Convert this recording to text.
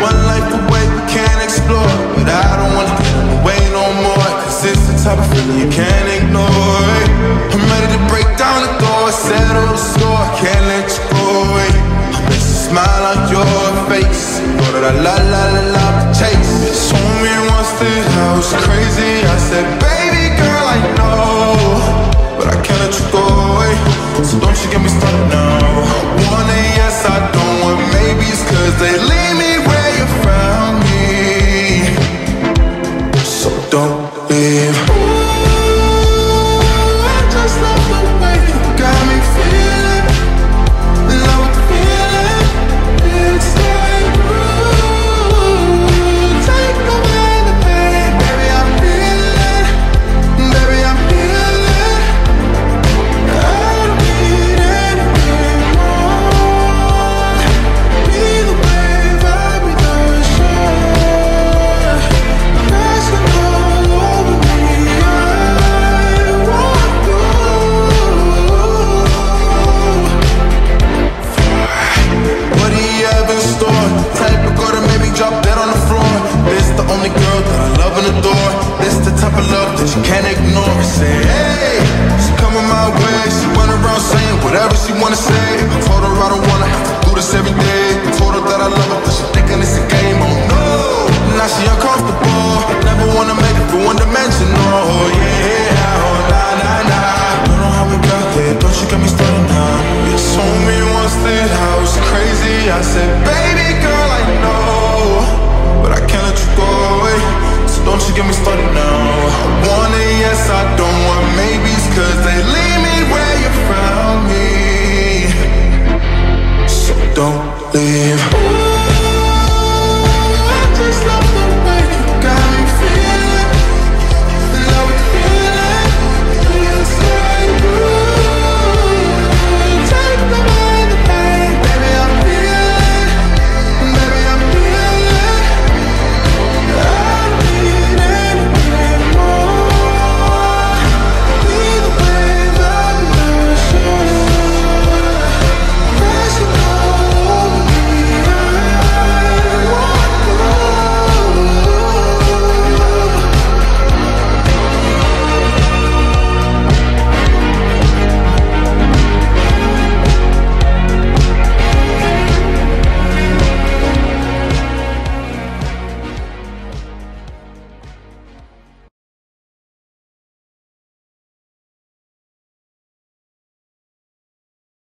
One life away, we can't explore. But I don't wanna get in the no more. Cause it's the type of feeling you can't ignore. I'm ready to break down the door, settle the score. Can't let you go away. I miss a smile on your face. Know that I la la la the chase. Told me once that I was crazy. I said, baby girl, I know. But I can't let you go away. So don't you get me started now. I want a yes, I don't want maybes. Cause they leave wanna say. Told her I don't wanna have to do this every day. Told her that I love her, but she thinking it's a game. Oh no, now she uncomfortable. Never wanna make it feel one dimensional. Oh yeah, oh nah nah nah. Don't know how we got here. Don't you get me started now? You told me once that I was crazy. I said, baby don't leave.